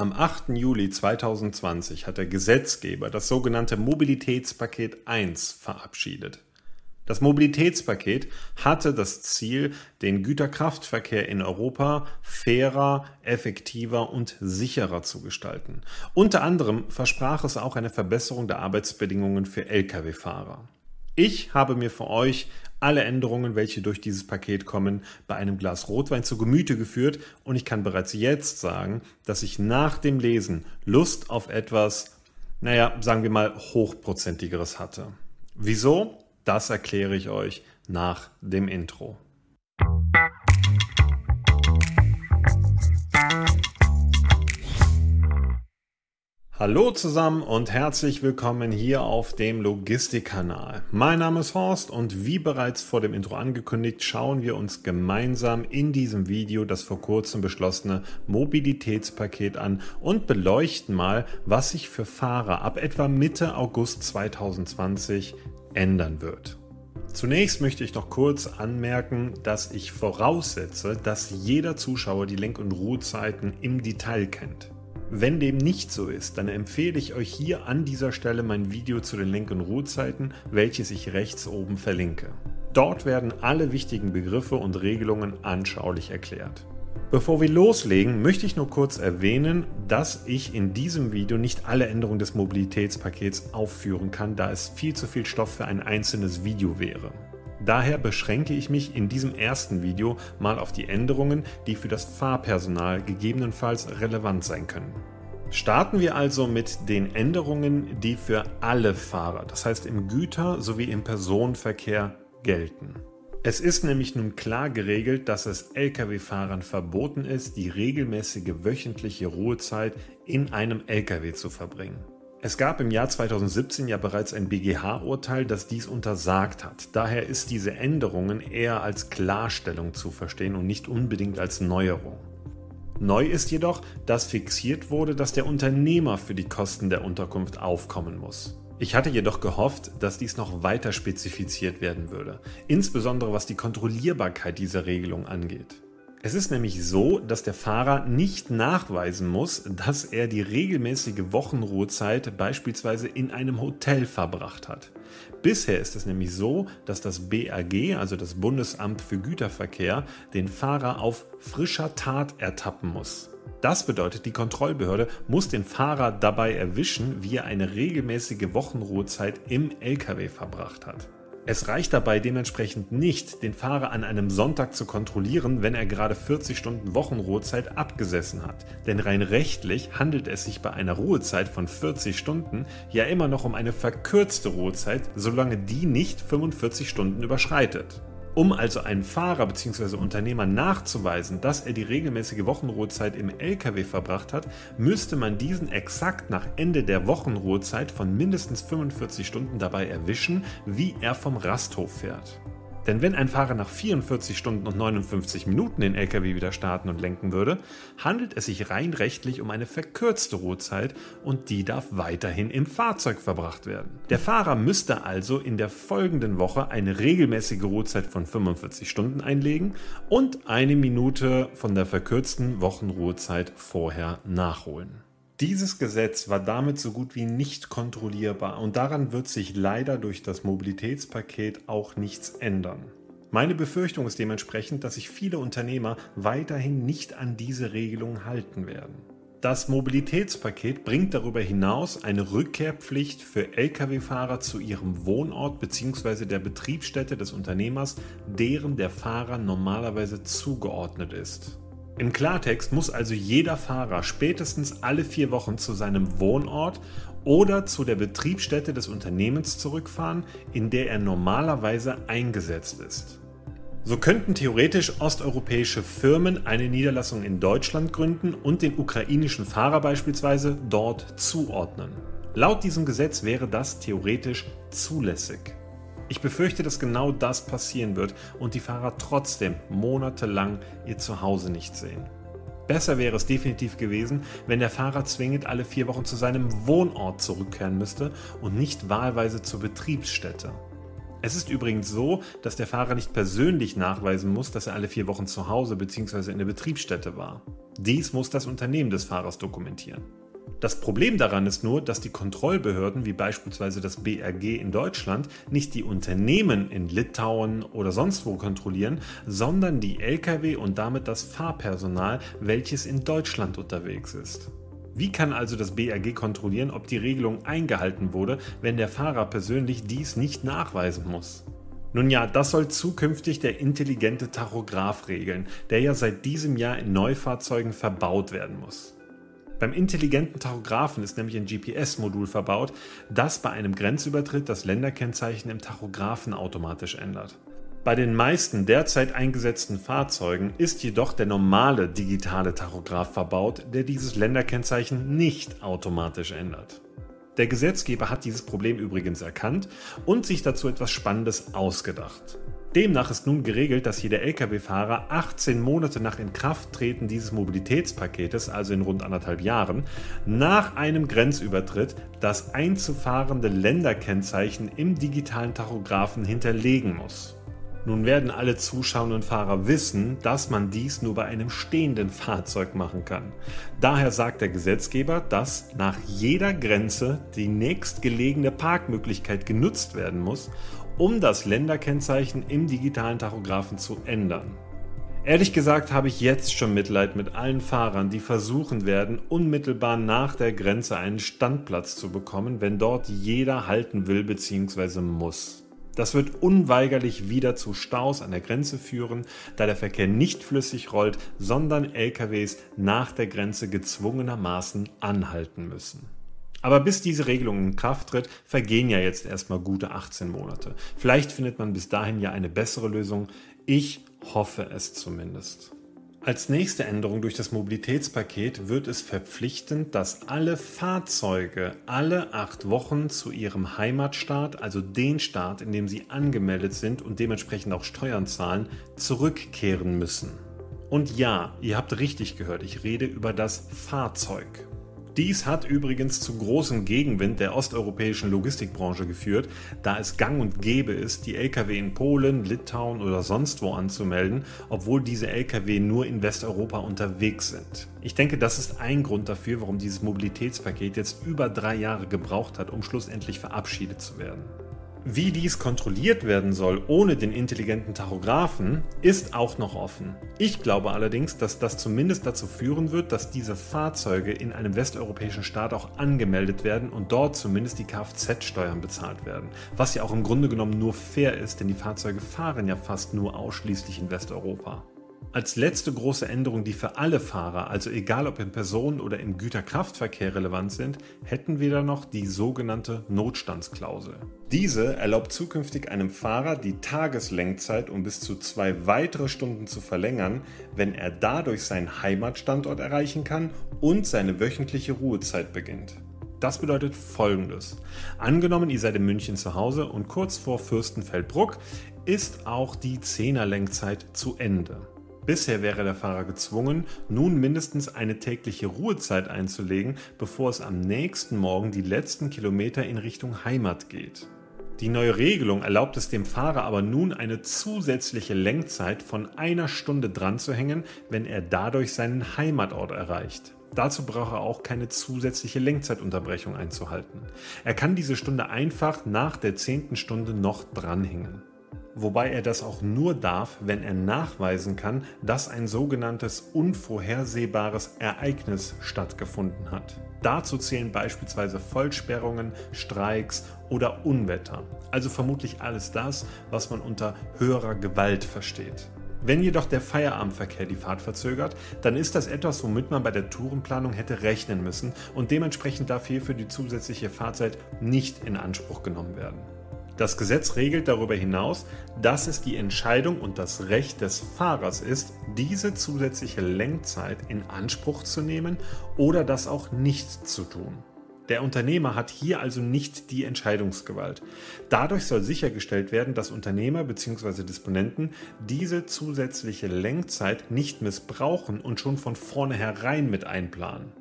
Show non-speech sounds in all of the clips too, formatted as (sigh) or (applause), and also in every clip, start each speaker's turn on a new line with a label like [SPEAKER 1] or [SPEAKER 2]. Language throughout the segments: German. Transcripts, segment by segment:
[SPEAKER 1] Am 8. Juli 2020 hat der Gesetzgeber das sogenannte Mobilitätspaket 1 verabschiedet. Das Mobilitätspaket hatte das Ziel, den Güterkraftverkehr in Europa fairer, effektiver und sicherer zu gestalten. Unter anderem versprach es auch eine Verbesserung der Arbeitsbedingungen für Lkw-Fahrer. Ich habe mir für euch alle Änderungen, welche durch dieses Paket kommen, bei einem Glas Rotwein zu Gemüte geführt und ich kann bereits jetzt sagen, dass ich nach dem Lesen Lust auf etwas, naja, sagen wir mal, hochprozentigeres hatte. Wieso? Das erkläre ich euch nach dem Intro. Hallo zusammen und herzlich willkommen hier auf dem Logistikkanal. Mein Name ist Horst und wie bereits vor dem Intro angekündigt, schauen wir uns gemeinsam in diesem Video das vor kurzem beschlossene Mobilitätspaket an und beleuchten mal, was sich für Fahrer ab etwa Mitte August 2020 ändern wird. Zunächst möchte ich noch kurz anmerken, dass ich voraussetze, dass jeder Zuschauer die Lenk- und Ruhezeiten im Detail kennt. Wenn dem nicht so ist, dann empfehle ich euch hier an dieser Stelle mein Video zu den Lenk- und Ruhezeiten, welches ich rechts oben verlinke. Dort werden alle wichtigen Begriffe und Regelungen anschaulich erklärt. Bevor wir loslegen, möchte ich nur kurz erwähnen, dass ich in diesem Video nicht alle Änderungen des Mobilitätspakets aufführen kann, da es viel zu viel Stoff für ein einzelnes Video wäre. Daher beschränke ich mich in diesem ersten Video mal auf die Änderungen, die für das Fahrpersonal gegebenenfalls relevant sein können. Starten wir also mit den Änderungen, die für alle Fahrer, das heißt im Güter- sowie im Personenverkehr, gelten. Es ist nämlich nun klar geregelt, dass es Lkw-Fahrern verboten ist, die regelmäßige wöchentliche Ruhezeit in einem Lkw zu verbringen. Es gab im Jahr 2017 ja bereits ein BGH-Urteil, das dies untersagt hat. Daher ist diese Änderungen eher als Klarstellung zu verstehen und nicht unbedingt als Neuerung. Neu ist jedoch, dass fixiert wurde, dass der Unternehmer für die Kosten der Unterkunft aufkommen muss. Ich hatte jedoch gehofft, dass dies noch weiter spezifiziert werden würde, insbesondere was die Kontrollierbarkeit dieser Regelung angeht. Es ist nämlich so, dass der Fahrer nicht nachweisen muss, dass er die regelmäßige Wochenruhezeit beispielsweise in einem Hotel verbracht hat. Bisher ist es nämlich so, dass das BAG, also das Bundesamt für Güterverkehr, den Fahrer auf frischer Tat ertappen muss. Das bedeutet, die Kontrollbehörde muss den Fahrer dabei erwischen, wie er eine regelmäßige Wochenruhezeit im Lkw verbracht hat. Es reicht dabei dementsprechend nicht, den Fahrer an einem Sonntag zu kontrollieren, wenn er gerade 40 Stunden Wochenruhezeit abgesessen hat. Denn rein rechtlich handelt es sich bei einer Ruhezeit von 40 Stunden ja immer noch um eine verkürzte Ruhezeit, solange die nicht 45 Stunden überschreitet. Um also einen Fahrer bzw. Unternehmer nachzuweisen, dass er die regelmäßige Wochenruhezeit im Lkw verbracht hat, müsste man diesen exakt nach Ende der Wochenruhezeit von mindestens 45 Stunden dabei erwischen, wie er vom Rasthof fährt. Denn wenn ein Fahrer nach 44 Stunden und 59 Minuten den LKW wieder starten und lenken würde, handelt es sich rein rechtlich um eine verkürzte Ruhezeit und die darf weiterhin im Fahrzeug verbracht werden. Der Fahrer müsste also in der folgenden Woche eine regelmäßige Ruhezeit von 45 Stunden einlegen und eine Minute von der verkürzten Wochenruhezeit vorher nachholen. Dieses Gesetz war damit so gut wie nicht kontrollierbar und daran wird sich leider durch das Mobilitätspaket auch nichts ändern. Meine Befürchtung ist dementsprechend, dass sich viele Unternehmer weiterhin nicht an diese Regelung halten werden. Das Mobilitätspaket bringt darüber hinaus eine Rückkehrpflicht für Lkw-Fahrer zu ihrem Wohnort bzw. der Betriebsstätte des Unternehmers, deren der Fahrer normalerweise zugeordnet ist. Im Klartext muss also jeder Fahrer spätestens alle vier Wochen zu seinem Wohnort oder zu der Betriebsstätte des Unternehmens zurückfahren, in der er normalerweise eingesetzt ist. So könnten theoretisch osteuropäische Firmen eine Niederlassung in Deutschland gründen und den ukrainischen Fahrer beispielsweise dort zuordnen. Laut diesem Gesetz wäre das theoretisch zulässig. Ich befürchte, dass genau das passieren wird und die Fahrer trotzdem monatelang ihr Zuhause nicht sehen. Besser wäre es definitiv gewesen, wenn der Fahrer zwingend alle vier Wochen zu seinem Wohnort zurückkehren müsste und nicht wahlweise zur Betriebsstätte. Es ist übrigens so, dass der Fahrer nicht persönlich nachweisen muss, dass er alle vier Wochen zu Hause bzw. in der Betriebsstätte war. Dies muss das Unternehmen des Fahrers dokumentieren. Das Problem daran ist nur, dass die Kontrollbehörden wie beispielsweise das BRG in Deutschland nicht die Unternehmen in Litauen oder sonst wo kontrollieren, sondern die Lkw und damit das Fahrpersonal, welches in Deutschland unterwegs ist. Wie kann also das BRG kontrollieren, ob die Regelung eingehalten wurde, wenn der Fahrer persönlich dies nicht nachweisen muss? Nun ja, das soll zukünftig der intelligente Tachograph regeln, der ja seit diesem Jahr in Neufahrzeugen verbaut werden muss. Beim intelligenten Tachographen ist nämlich ein GPS-Modul verbaut, das bei einem Grenzübertritt das Länderkennzeichen im Tachographen automatisch ändert. Bei den meisten derzeit eingesetzten Fahrzeugen ist jedoch der normale digitale Tachograph verbaut, der dieses Länderkennzeichen nicht automatisch ändert. Der Gesetzgeber hat dieses Problem übrigens erkannt und sich dazu etwas Spannendes ausgedacht. Demnach ist nun geregelt, dass jeder Lkw-Fahrer 18 Monate nach Inkrafttreten dieses Mobilitätspaketes, also in rund anderthalb Jahren, nach einem Grenzübertritt das einzufahrende Länderkennzeichen im digitalen Tachografen hinterlegen muss. Nun werden alle zuschauenden Fahrer wissen, dass man dies nur bei einem stehenden Fahrzeug machen kann. Daher sagt der Gesetzgeber, dass nach jeder Grenze die nächstgelegene Parkmöglichkeit genutzt werden muss, um das Länderkennzeichen im digitalen Tachografen zu ändern. Ehrlich gesagt habe ich jetzt schon Mitleid mit allen Fahrern, die versuchen werden, unmittelbar nach der Grenze einen Standplatz zu bekommen, wenn dort jeder halten will bzw. muss. Das wird unweigerlich wieder zu Staus an der Grenze führen, da der Verkehr nicht flüssig rollt, sondern LKWs nach der Grenze gezwungenermaßen anhalten müssen. Aber bis diese Regelung in Kraft tritt, vergehen ja jetzt erstmal gute 18 Monate. Vielleicht findet man bis dahin ja eine bessere Lösung. Ich hoffe es zumindest. Als nächste Änderung durch das Mobilitätspaket wird es verpflichtend, dass alle Fahrzeuge alle acht Wochen zu ihrem Heimatstaat, also den Staat, in dem sie angemeldet sind und dementsprechend auch Steuern zahlen, zurückkehren müssen. Und ja, ihr habt richtig gehört, ich rede über das Fahrzeug. Dies hat übrigens zu großem Gegenwind der osteuropäischen Logistikbranche geführt, da es gang und gäbe ist, die Lkw in Polen, Litauen oder sonst wo anzumelden, obwohl diese Lkw nur in Westeuropa unterwegs sind. Ich denke, das ist ein Grund dafür, warum dieses Mobilitätspaket jetzt über drei Jahre gebraucht hat, um schlussendlich verabschiedet zu werden. Wie dies kontrolliert werden soll ohne den intelligenten Tachographen, ist auch noch offen. Ich glaube allerdings, dass das zumindest dazu führen wird, dass diese Fahrzeuge in einem westeuropäischen Staat auch angemeldet werden und dort zumindest die Kfz-Steuern bezahlt werden. Was ja auch im Grunde genommen nur fair ist, denn die Fahrzeuge fahren ja fast nur ausschließlich in Westeuropa. Als letzte große Änderung, die für alle Fahrer, also egal ob im Personen- oder im Güterkraftverkehr relevant sind, hätten wir dann noch die sogenannte Notstandsklausel. Diese erlaubt zukünftig einem Fahrer die Tageslenkzeit um bis zu zwei weitere Stunden zu verlängern, wenn er dadurch seinen Heimatstandort erreichen kann und seine wöchentliche Ruhezeit beginnt. Das bedeutet folgendes. Angenommen, ihr seid in München zu Hause und kurz vor Fürstenfeldbruck ist auch die 10er Lenkzeit zu Ende. Bisher wäre der Fahrer gezwungen, nun mindestens eine tägliche Ruhezeit einzulegen, bevor es am nächsten Morgen die letzten Kilometer in Richtung Heimat geht. Die neue Regelung erlaubt es dem Fahrer aber nun eine zusätzliche Lenkzeit von einer Stunde dran zu hängen, wenn er dadurch seinen Heimatort erreicht. Dazu braucht er auch keine zusätzliche Lenkzeitunterbrechung einzuhalten. Er kann diese Stunde einfach nach der zehnten Stunde noch dranhängen wobei er das auch nur darf, wenn er nachweisen kann, dass ein sogenanntes unvorhersehbares Ereignis stattgefunden hat. Dazu zählen beispielsweise Vollsperrungen, Streiks oder Unwetter, also vermutlich alles das, was man unter höherer Gewalt versteht. Wenn jedoch der Feierabendverkehr die Fahrt verzögert, dann ist das etwas, womit man bei der Tourenplanung hätte rechnen müssen und dementsprechend darf hierfür die zusätzliche Fahrzeit nicht in Anspruch genommen werden. Das Gesetz regelt darüber hinaus, dass es die Entscheidung und das Recht des Fahrers ist, diese zusätzliche Lenkzeit in Anspruch zu nehmen oder das auch nicht zu tun. Der Unternehmer hat hier also nicht die Entscheidungsgewalt. Dadurch soll sichergestellt werden, dass Unternehmer bzw. Disponenten diese zusätzliche Lenkzeit nicht missbrauchen und schon von vornherein mit einplanen.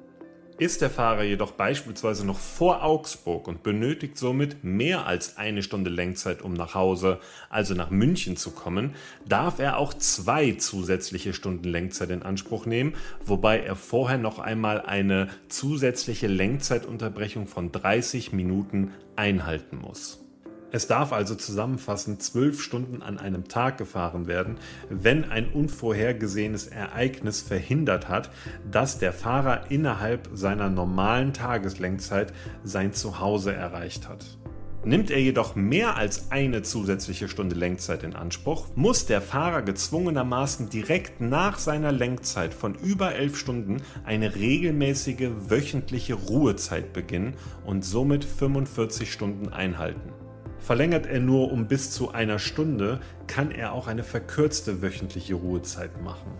[SPEAKER 1] Ist der Fahrer jedoch beispielsweise noch vor Augsburg und benötigt somit mehr als eine Stunde Lenkzeit, um nach Hause, also nach München zu kommen, darf er auch zwei zusätzliche Stunden Lenkzeit in Anspruch nehmen, wobei er vorher noch einmal eine zusätzliche Lenkzeitunterbrechung von 30 Minuten einhalten muss. Es darf also zusammenfassend zwölf Stunden an einem Tag gefahren werden, wenn ein unvorhergesehenes Ereignis verhindert hat, dass der Fahrer innerhalb seiner normalen Tageslenkzeit sein Zuhause erreicht hat. Nimmt er jedoch mehr als eine zusätzliche Stunde Lenkzeit in Anspruch, muss der Fahrer gezwungenermaßen direkt nach seiner Lenkzeit von über elf Stunden eine regelmäßige wöchentliche Ruhezeit beginnen und somit 45 Stunden einhalten. Verlängert er nur um bis zu einer Stunde, kann er auch eine verkürzte wöchentliche Ruhezeit machen.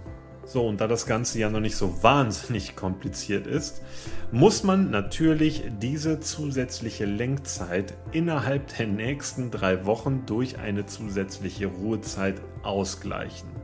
[SPEAKER 1] So, und da das Ganze ja noch nicht so wahnsinnig (laughs) kompliziert ist, muss man natürlich diese zusätzliche Lenkzeit innerhalb der nächsten drei Wochen durch eine zusätzliche Ruhezeit ausgleichen.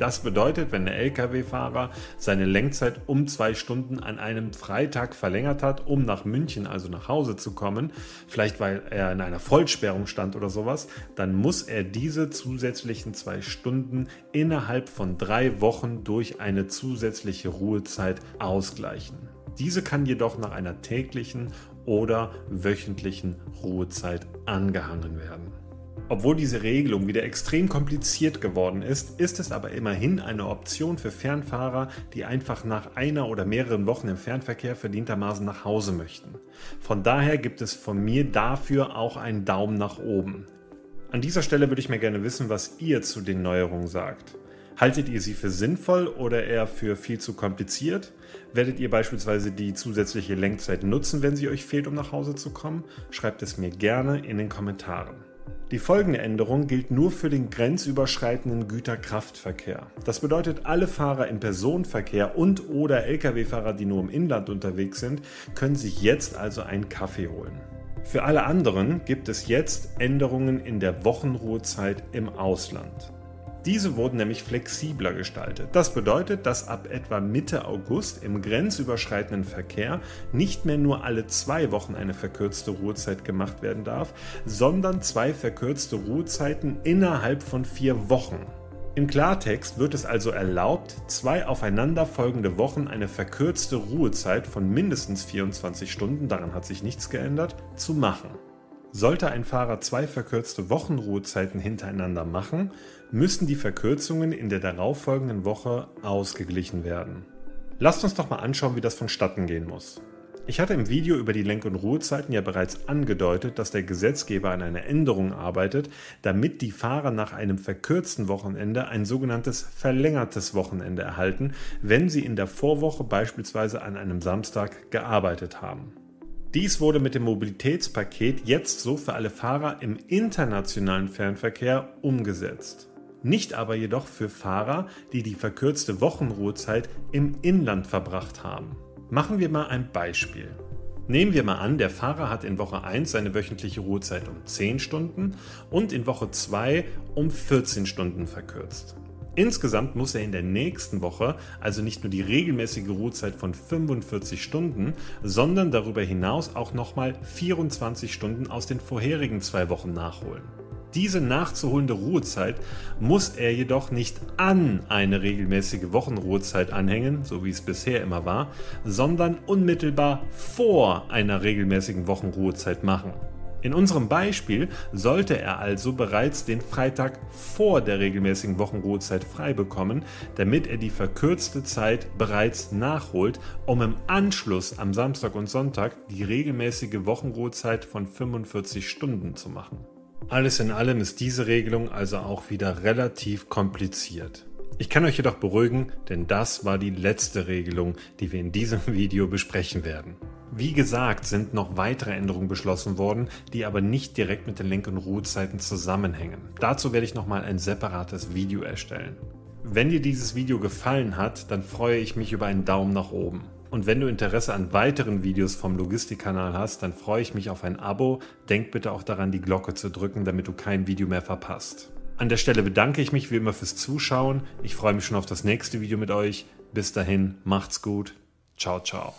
[SPEAKER 1] Das bedeutet, wenn der Lkw-Fahrer seine Lenkzeit um zwei Stunden an einem Freitag verlängert hat, um nach München, also nach Hause zu kommen, vielleicht weil er in einer Vollsperrung stand oder sowas, dann muss er diese zusätzlichen zwei Stunden innerhalb von drei Wochen durch eine zusätzliche Ruhezeit ausgleichen. Diese kann jedoch nach einer täglichen oder wöchentlichen Ruhezeit angehangen werden. Obwohl diese Regelung wieder extrem kompliziert geworden ist, ist es aber immerhin eine Option für Fernfahrer, die einfach nach einer oder mehreren Wochen im Fernverkehr verdientermaßen nach Hause möchten. Von daher gibt es von mir dafür auch einen Daumen nach oben. An dieser Stelle würde ich mir gerne wissen, was ihr zu den Neuerungen sagt. Haltet ihr sie für sinnvoll oder eher für viel zu kompliziert? Werdet ihr beispielsweise die zusätzliche Lenkzeit nutzen, wenn sie euch fehlt, um nach Hause zu kommen? Schreibt es mir gerne in den Kommentaren. Die folgende Änderung gilt nur für den grenzüberschreitenden Güterkraftverkehr. Das bedeutet, alle Fahrer im Personenverkehr und oder Lkw-Fahrer, die nur im Inland unterwegs sind, können sich jetzt also einen Kaffee holen. Für alle anderen gibt es jetzt Änderungen in der Wochenruhezeit im Ausland. Diese wurden nämlich flexibler gestaltet. Das bedeutet, dass ab etwa Mitte August im grenzüberschreitenden Verkehr nicht mehr nur alle zwei Wochen eine verkürzte Ruhezeit gemacht werden darf, sondern zwei verkürzte Ruhezeiten innerhalb von vier Wochen. Im Klartext wird es also erlaubt, zwei aufeinanderfolgende Wochen eine verkürzte Ruhezeit von mindestens 24 Stunden, daran hat sich nichts geändert, zu machen. Sollte ein Fahrer zwei verkürzte Wochenruhezeiten hintereinander machen, müssen die Verkürzungen in der darauffolgenden Woche ausgeglichen werden. Lasst uns doch mal anschauen, wie das vonstatten gehen muss. Ich hatte im Video über die Lenk- und Ruhezeiten ja bereits angedeutet, dass der Gesetzgeber an einer Änderung arbeitet, damit die Fahrer nach einem verkürzten Wochenende ein sogenanntes verlängertes Wochenende erhalten, wenn sie in der Vorwoche beispielsweise an einem Samstag gearbeitet haben. Dies wurde mit dem Mobilitätspaket jetzt so für alle Fahrer im internationalen Fernverkehr umgesetzt. Nicht aber jedoch für Fahrer, die die verkürzte Wochenruhezeit im Inland verbracht haben. Machen wir mal ein Beispiel. Nehmen wir mal an, der Fahrer hat in Woche 1 seine wöchentliche Ruhezeit um 10 Stunden und in Woche 2 um 14 Stunden verkürzt. Insgesamt muss er in der nächsten Woche also nicht nur die regelmäßige Ruhezeit von 45 Stunden, sondern darüber hinaus auch nochmal 24 Stunden aus den vorherigen zwei Wochen nachholen. Diese nachzuholende Ruhezeit muss er jedoch nicht an eine regelmäßige Wochenruhezeit anhängen, so wie es bisher immer war, sondern unmittelbar vor einer regelmäßigen Wochenruhezeit machen. In unserem Beispiel sollte er also bereits den Freitag vor der regelmäßigen Wochenruhezeit frei bekommen, damit er die verkürzte Zeit bereits nachholt, um im Anschluss am Samstag und Sonntag die regelmäßige Wochenruhezeit von 45 Stunden zu machen. Alles in allem ist diese Regelung also auch wieder relativ kompliziert. Ich kann euch jedoch beruhigen, denn das war die letzte Regelung, die wir in diesem (laughs) Video besprechen werden. Wie gesagt, sind noch weitere Änderungen beschlossen worden, die aber nicht direkt mit den Lenk- und Ruhezeiten zusammenhängen. Dazu werde ich nochmal ein separates Video erstellen. Wenn dir dieses Video gefallen hat, dann freue ich mich über einen Daumen nach oben. Und wenn du Interesse an weiteren Videos vom Logistikkanal hast, dann freue ich mich auf ein Abo. Denk bitte auch daran, die Glocke zu drücken, damit du kein Video mehr verpasst. An der Stelle bedanke ich mich wie immer fürs Zuschauen. Ich freue mich schon auf das nächste Video mit euch. Bis dahin, macht's gut. Ciao, ciao.